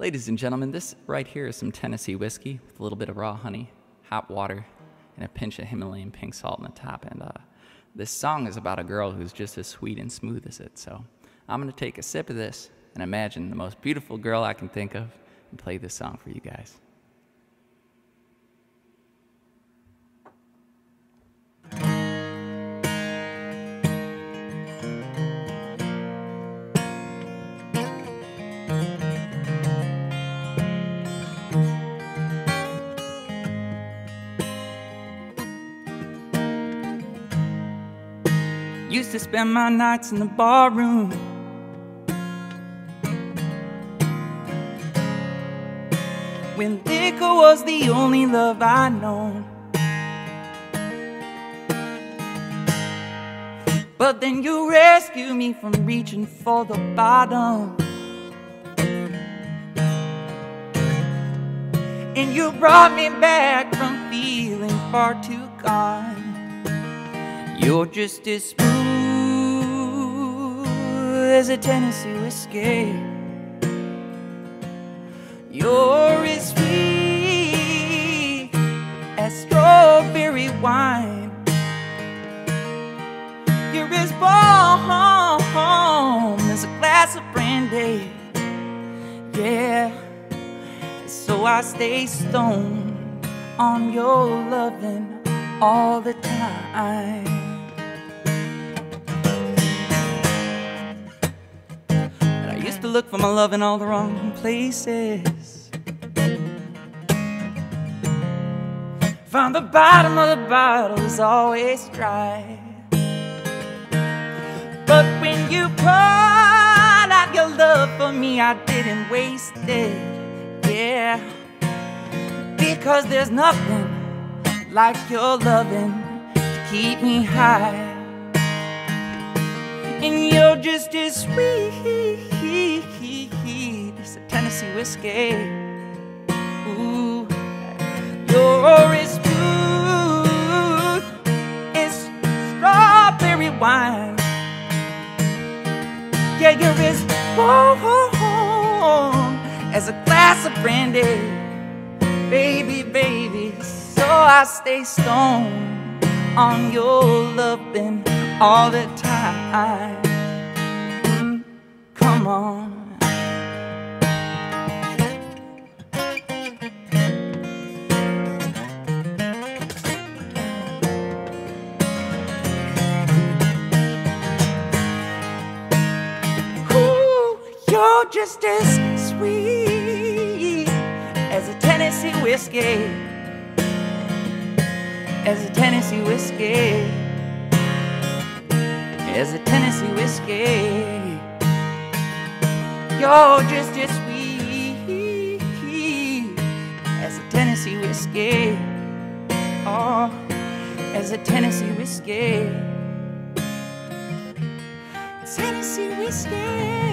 Ladies and gentlemen, this right here is some Tennessee whiskey with a little bit of raw honey, hot water, and a pinch of Himalayan pink salt on the top. And uh, this song is about a girl who's just as sweet and smooth as it. So I'm going to take a sip of this and imagine the most beautiful girl I can think of and play this song for you guys. Used to spend my nights in the barroom. When liquor was the only love I known. But then you rescued me from reaching for the bottom. And you brought me back from feeling far too gone. You're just as smooth as a Tennessee whiskey. You're as sweet as strawberry wine. You're as warm as a glass of brandy. Yeah, so I stay stoned on your loving all the time. Look for my love in all the wrong places. Found the bottom of the bottle is always dry. But when you poured out your love for me, I didn't waste it. Yeah, because there's nothing like your loving to keep me high. And you're just as sweet Tennessee whiskey. Ooh, you're as smooth as strawberry wine. Yeah, you're as warm as a glass of brandy, baby, baby. So I stay stoned on your loving all the time. Come on. You're just as sweet as a Tennessee whiskey, as a Tennessee whiskey, as a Tennessee whiskey. You're just as sweet as a Tennessee whiskey, oh, as a Tennessee whiskey, Tennessee whiskey.